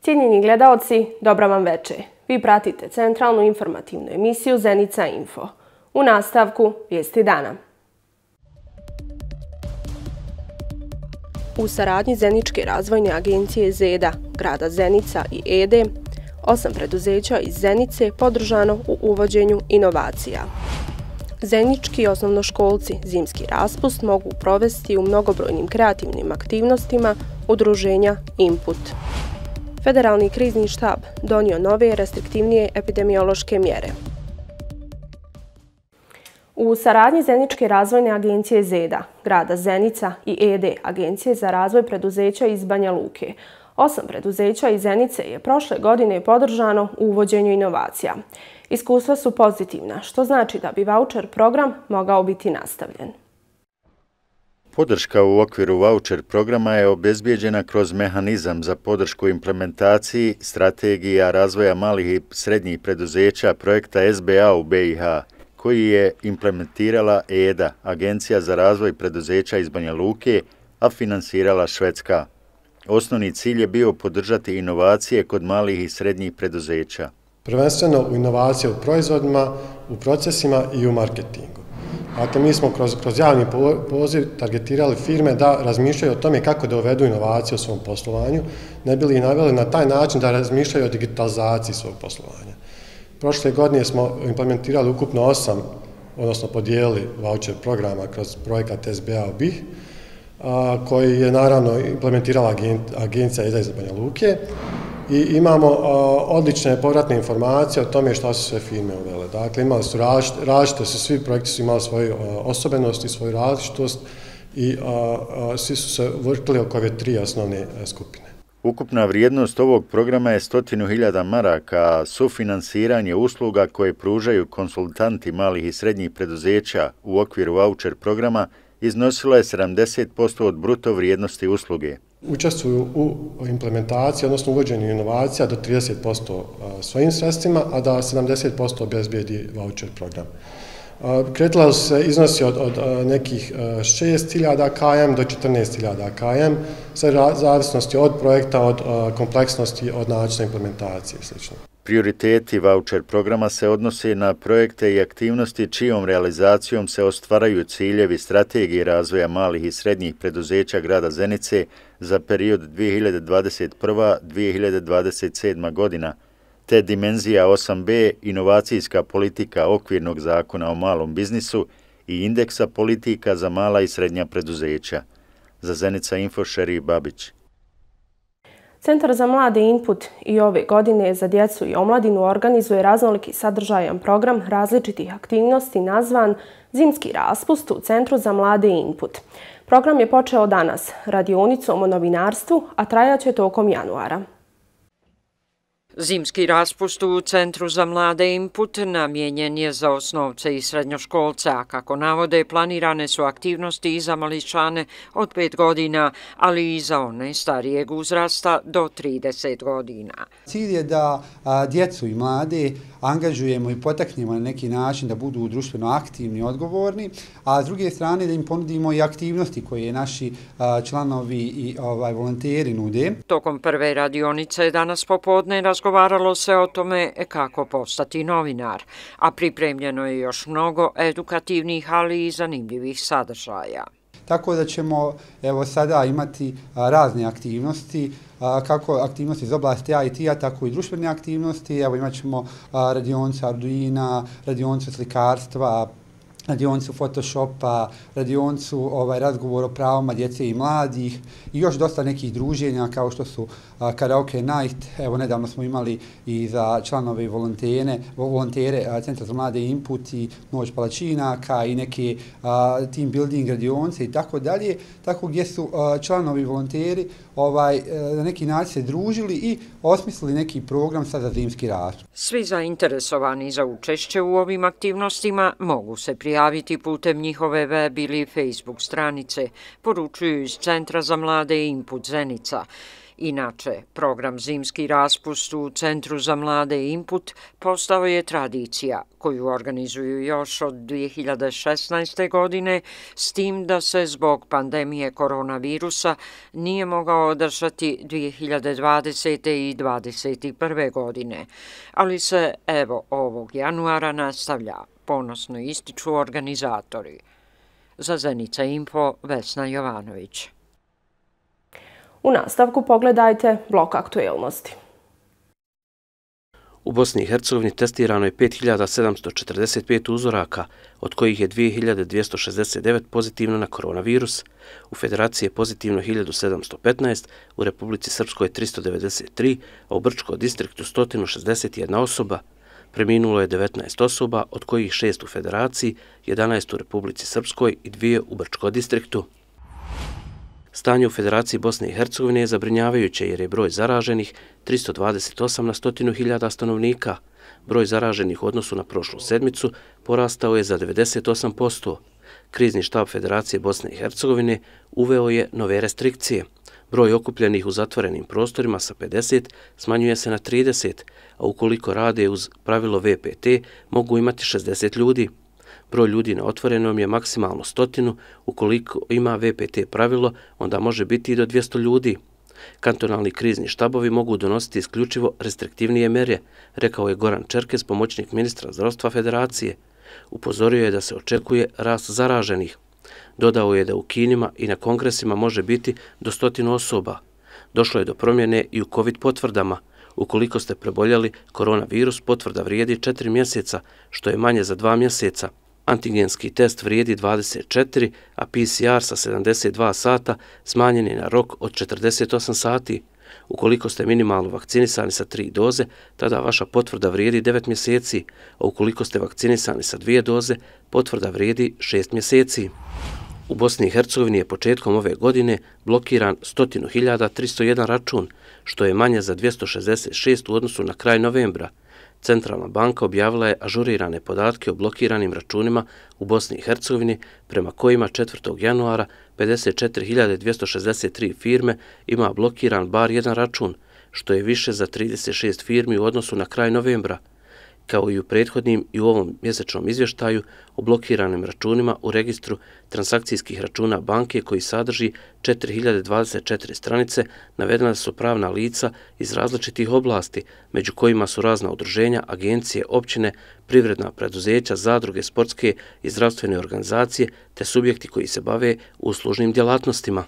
Cijenjeni gledalci, dobra vam večer. Vi pratite centralnu informativnu emisiju Zenica Info. U nastavku vijesti dana. U saradnji Zeničke razvojne agencije ZEDA, grada Zenica i EDE, osam preduzeća iz Zenice podržano u uvođenju inovacija. Zenički osnovnoškolci zimski raspust mogu provesti u mnogobrojnim kreativnim aktivnostima udruženja Input. Federalni krizni štab donio nove restriktivnije epidemiološke mjere. U saradnji Zeničke razvojne agencije ZEDA, grada Zenica i ED, agencije za razvoj preduzeća iz Banja Luke, osam preduzeća iz Zenice je prošle godine podržano u uvođenju inovacija. Iskustva su pozitivna, što znači da bi voucher program mogao biti nastavljen. Podrška u okviru voucher programa je obezbijeđena kroz mehanizam za podršku implementaciji strategija razvoja malih i srednjih preduzeća projekta SBA u BiH, koji je implementirala EDA, Agencija za razvoj preduzeća iz Banja Luke, a finansirala Švedska. Osnovni cilj je bio podržati inovacije kod malih i srednjih preduzeća. Prvenstveno u inovacije u proizvodima, u procesima i u marketingu. Dakle, mi smo kroz, kroz javni poziv targetirali firme da razmišljaju o tome kako da uvedu inovacije u svom poslovanju, ne bili i naveli na taj način da razmišljaju o digitalizaciji svog poslovanja. Prošle godine smo implementirali ukupno osam, odnosno podijelili voucher programa kroz projekat SBA u BIH, koji je naravno implementirala agencija EZA iz Banja Luke i imamo odlične povratne informacije o tome šta su sve firme uvele. Dakle, imali su različite, različite su, svi projekti su imali svoju osobenost i svoju različitost i svi su se vrtili oko ove tri osnovne e, skupine. Ukupna vrijednost ovog programa je stotinu hiljada maraka, sufinansiranje usluga koje pružaju konsultanti malih i srednjih preduzeća u okviru voucher programa iznosilo je 70% od bruto vrijednosti usluge učestvuju u implementaciji, odnosno uvođenju inovacija do 30% svojim sredstvima, a da 70% obezbijedi voucher program. Kretila se iznosi od, od nekih 6.000 km do 14.000 km, sve zavisnosti od projekta, od kompleksnosti, od načina implementacije i sl. Prioriteti voucher programa se odnose na projekte i aktivnosti čijom realizacijom se ostvaraju ciljevi strategije razvoja malih i srednjih preduzeća grada Zenice za period 2021-2027 godina, te dimenzija 8b inovacijska politika okvirnog zakona o malom biznisu i indeksa politika za mala i srednja preduzeća. Za Zenica Info, Šeri Babić. Centar za mlade input i ove godine za djecu i omladinu organizuje raznoliki sadržajan program različitih aktivnosti nazvan Zimski raspust u Centru za mlade input. Program je počeo danas radionicom o novinarstvu, a trajaće tokom januara. Zimski raspust u Centru za mlade input namjenjen je za osnovce i srednjoškolce, a kako navode, planirane su aktivnosti i za maličane od 5 godina, ali i za one starijeg uzrasta do 30 godina. Cilj je da djecu i mlade angažujemo i potaknemo na neki način da budu društveno aktivni i odgovorni, a s druge strane da im ponudimo i aktivnosti koje naši članovi i ovaj, volonteri nude. Tokom prve radionice danas popodne razgovaralo se o tome kako postati novinar, a pripremljeno je još mnogo edukativnih, ali i zanimljivih sadržaja. Tako da ćemo evo sada imati razne aktivnosti, kako aktivnosti iz oblasti IT-a, tako i društvene aktivnosti. Evo imat ćemo radionce Arduina, radionce slikarstva, radioncu Photoshopa, radioncu ovaj, razgovor o pravama djece i mladih i još dosta nekih druženja kao što su a, Karaoke Night. Evo, nedavno smo imali i za članove volontere, volontere a, Centra za mlade input i Noć palačinaka i neke a, team building radionce i tako dalje. Tako gdje su a, članovi volonteri ovaj, eh, na neki način se družili i osmislili neki program sad za zimski rast. Svi zainteresovani za učešće u ovim aktivnostima mogu se prijaviti putem njihove web ili Facebook stranice, poručuju iz Centra za mlade Input Zenica. Inače, program Zimski raspust u Centru za mlade Input postao je tradicija koju organizuju još od 2016. godine, s tim da se zbog pandemije koronavirusa nije mogao održati 2020. i 2021. godine. Ali se, evo, ovog januara nastavlja, ponosno ističu organizatori. Za Zenica Info, Vesna Jovanović. U nastavku pogledajte blok aktuelnosti. U Bosni i Hercegovini testirano je 5745 uzoraka, od kojih je 2269 pozitivno na koronavirus. U Federaciji je pozitivno 1715, u Republici Srpskoj 393, a u Brčko distriktu 161 osoba. Preminulo je 19 osoba, od kojih 6 u Federaciji, 11 u Republici Srpskoj i 2 u Brčko distriktu. Stanje u Federaciji Bosne i Hercegovine je zabrinjavajuće jer je broj zaraženih 328 na stotinu hiljada stanovnika. Broj zaraženih u odnosu na prošlu sedmicu porastao je za 98%. Krizni štab Federacije Bosne i Hercegovine uveo je nove restrikcije. Broj okupljenih u zatvorenim prostorima sa 50 smanjuje se na 30, a ukoliko rade uz pravilo VPT mogu imati 60 ljudi. Broj ljudi na otvorenom je maksimalno stotinu, ukoliko ima VPT pravilo, onda može biti i do 200 ljudi. Kantonalni krizni štabovi mogu donositi isključivo restriktivnije mere, rekao je Goran Čerkes, pomoćnik ministra zdravstva federacije. Upozorio je da se očekuje rast zaraženih. Dodao je da u kinima i na kongresima može biti do stotinu osoba. Došlo je do promjene i u COVID potvrdama. Ukoliko ste preboljali koronavirus, potvrda vrijedi 4 mjeseca, što je manje za 2 mjeseca. Antigenski test vrijedi 24, a PCR sa 72 sata smanjen je na rok od 48 sati. Ukoliko ste minimalno vakcinisani sa tri doze, tada vaša potvrda vrijedi 9 mjeseci, a ukoliko ste vakcinisani sa dvije doze, potvrda vrijedi 6 mjeseci. U Bosni i Hercegovini je početkom ove godine blokiran 100.301 račun, što je manje za 266 u odnosu na kraj novembra. Centralna banka objavila je ažurirane podatke o blokiranim računima u Bosni i Hercegovini, prema kojima 4. januara 54.263 firme ima blokiran bar jedan račun, što je više za 36 firmi u odnosu na kraj novembra – kao i u prethodnim i u ovom mjesečnom izvještaju o blokiranim računima u registru transakcijskih računa banke koji sadrži 4024 stranice, navedena su pravna lica iz različitih oblasti, među kojima su razna udruženja, agencije, općine, privredna preduzeća, zadruge, sportske i zdravstvene organizacije te subjekti koji se bave uslužnim djelatnostima.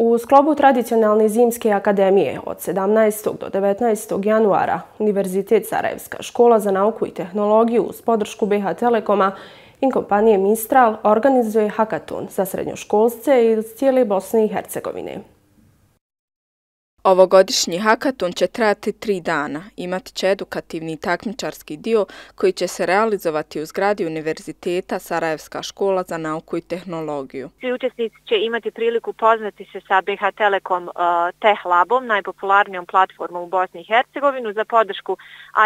U sklobu tradicionalne zimske akademije od 17. do 19. januara Univerzitet Sarajevska škola za nauku i tehnologiju uz podršku BH Telekoma i kompanije Mistral organizuje hakaton za srednjoškolce iz cijele Bosne i Hercegovine. Ovogodišnji hakaton će trajati tri dana. Imati će edukativni takmičarski dio koji će se realizovati u zgradi Univerziteta Sarajevska škola za nauku i tehnologiju. Svi učesnici će imati priliku poznati se sa BH Telekom uh, Tech Labom, najpopularnijom platformom u Bosni i Hercegovinu za podršku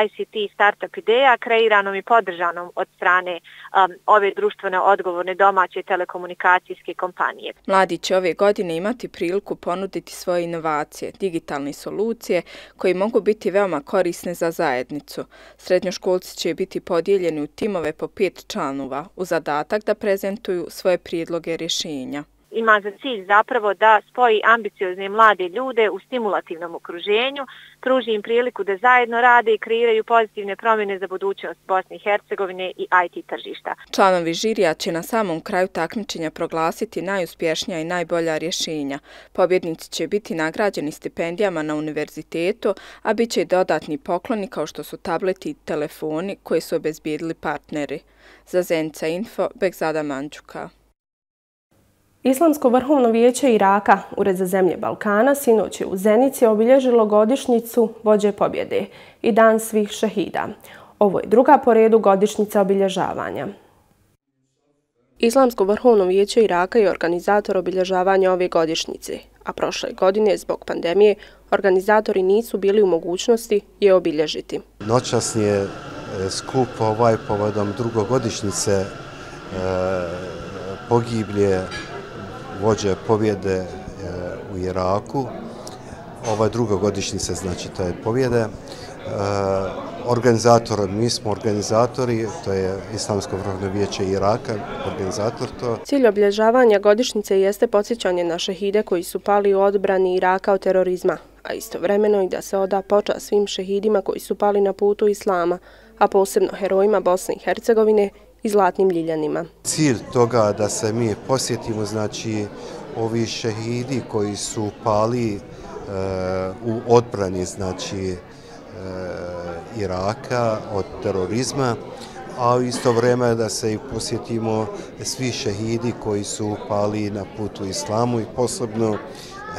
ICT startup ideja, kreiranom i podržanom od strane um, ove društvene odgovorne domaće telekomunikacijske kompanije. Mladi će ove godine imati priliku ponuditi svoje inovacije, digitalne solucije koji mogu biti veoma korisne za zajednicu. Srednjoškolci će biti podijeljeni u timove po pet članova u zadatak da prezentuju svoje prijedloge rješenja ima za cilj zapravo da spoji ambiciozne mlade ljude u stimulativnom okruženju, pruži im priliku da zajedno rade i kreiraju pozitivne promjene za budućnost Bosne i Hercegovine i IT tržišta. Članovi žirija će na samom kraju takmičenja proglasiti najuspješnija i najbolja rješenja. Pobjednici će biti nagrađeni stipendijama na univerzitetu, a bit će i dodatni pokloni kao što su tableti i telefoni koji su obezbijedili partneri. Za Zenca Info, Begzada Manđuka. Islamsko vrhovno vijeće Iraka, Ured za zemlje Balkana, sinoć je u Zenici obilježilo godišnjicu vođe pobjede i dan svih šehida. Ovo je druga po redu godišnjica obilježavanja. Islamsko vrhovno vijeće Iraka je organizator obilježavanja ove godišnjice, a prošle godine, zbog pandemije, organizatori nisu bili u mogućnosti je obilježiti. Noćas je e, skup ovaj povodom drugogodišnjice e, e pogiblje vođe pobjede e, u Iraku. Ova druga godišnjica, znači, to je pobjede. E, organizator, mi smo organizatori, to je Islamsko vrhovno vijeće Iraka, organizator to. Cilj oblježavanja godišnjice jeste podsjećanje na šehide koji su pali u odbrani Iraka od terorizma, a istovremeno i da se oda poča svim šehidima koji su pali na putu Islama, a posebno herojima Bosne i Hercegovine i zlatnim ljiljanima. Cilj toga da se mi posjetimo, znači ovi šehidi koji su pali e, u odbrani, znači e, Iraka od terorizma, a u isto vreme da se i posjetimo svi šehidi koji su pali na putu islamu i posebno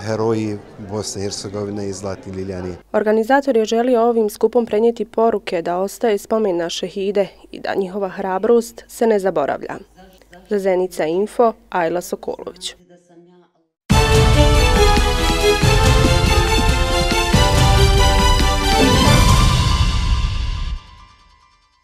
heroji Bosne i Hercegovine i Zlatni Liljani. Organizator je želio ovim skupom prenijeti poruke da ostaje spomen na šehide i da njihova hrabrost se ne zaboravlja. Za Zenica Info, Ajla Sokolović.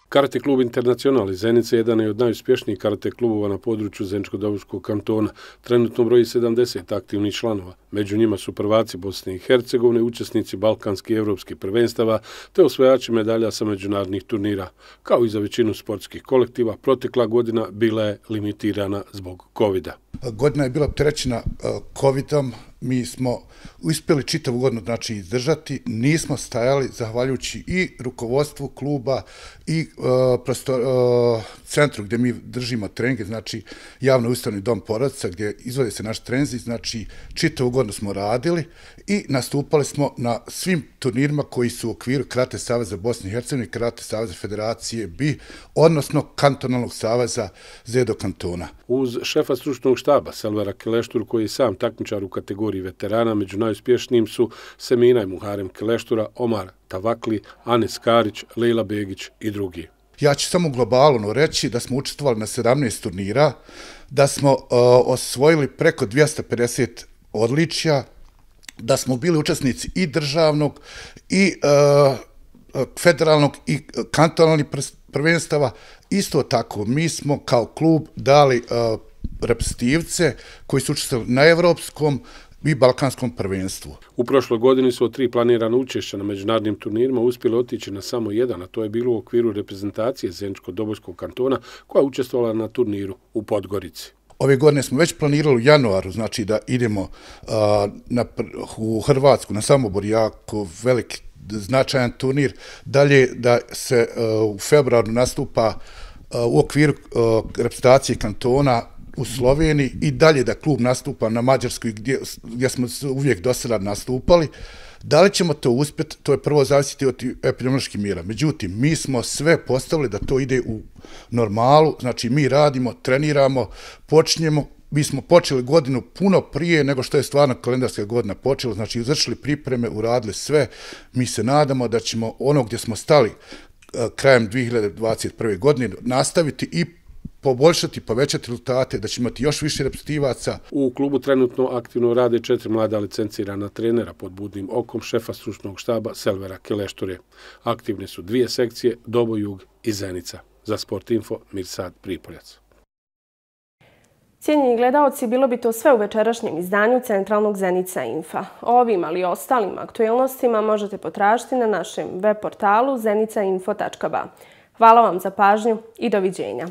Karate klub Internacional iz Zenice jedan je od najuspješnijih karate klubova na području Zeničko-Davuškog kantona. Trenutno broji 70 aktivnih članova. Među njima su prvaci Bosne i Hercegovine, učesnici Balkanskih i Evropskih prvenstava, te osvojači medalja sa međunarodnih turnira. Kao i za većinu sportskih kolektiva, protekla godina bila je limitirana zbog covid -a. Godina je bila trećina e, COVID-om, mi smo uspjeli čitavu godinu znači izdržati, nismo stajali zahvaljujući i rukovodstvu kluba i e, prostor, e, centru gdje mi držimo treninge, znači javno ustavni dom porodica gdje izvode se naš trenzi, znači čitavu godinu smo radili i nastupali smo na svim turnirima koji su u okviru Krate Saveza Bosne i Hercegovine, Krate Saveza Federacije BI, odnosno Kantonalnog saveza Zedo Kantona. Uz šefa stručnog štaba Selvera Keleštur koji je sam takmičar u kategoriji veterana, među najuspješnijim su Semina i Muharem Keleštura, Omar Tavakli, Anes Karić, Leila Begić i drugi. Ja ću samo globalno reći da smo učestvovali na 17 turnira, da smo uh, osvojili preko 250 odličja, da smo bili učesnici i državnog i uh, federalnog i kantonalnih prvenstava. Isto tako, mi smo kao klub dali uh, reprezentativce koji su učestvovali na evropskom i balkanskom prvenstvu. U prošloj godini su od tri planirane učešća na međunarodnim turnirima uspjeli otići na samo jedan, a to je bilo u okviru reprezentacije Zeničko-Dobojskog kantona koja je učestvovala na turniru u Podgorici. Ove godine smo već planirali u januaru, znači da idemo na, u Hrvatsku, na Samobor, jako velik, značajan turnir. Dalje da se u februaru nastupa u okviru reprezentacije kantona u Sloveniji i dalje da klub nastupa na Mađarskoj gdje, gdje smo uvijek do sada nastupali. Da li ćemo to uspjeti, to je prvo zavisiti od epidemioloških mjera. Međutim, mi smo sve postavili da to ide u normalu, znači mi radimo, treniramo, počinjemo, mi smo počeli godinu puno prije nego što je stvarno kalendarska godina počela, znači izvršili pripreme, uradili sve, mi se nadamo da ćemo ono gdje smo stali eh, krajem 2021. godine nastaviti i poboljšati, povećati rezultate, da će imati još više reprezentativaca. U klubu trenutno aktivno rade četiri mlada licencirana trenera pod budnim okom šefa stručnog štaba Selvera Kelešture. Aktivne su dvije sekcije, Dobo Jug i Zenica. Za Sport Info, Mirsad Pripoljac. Cijenjeni gledalci, bilo bi to sve u večerašnjem izdanju Centralnog Zenica Infa. Ovim, ali i ostalim aktuelnostima možete potražiti na našem web portalu zenicainfo.ba. Hvala vam za pažnju i doviđenja.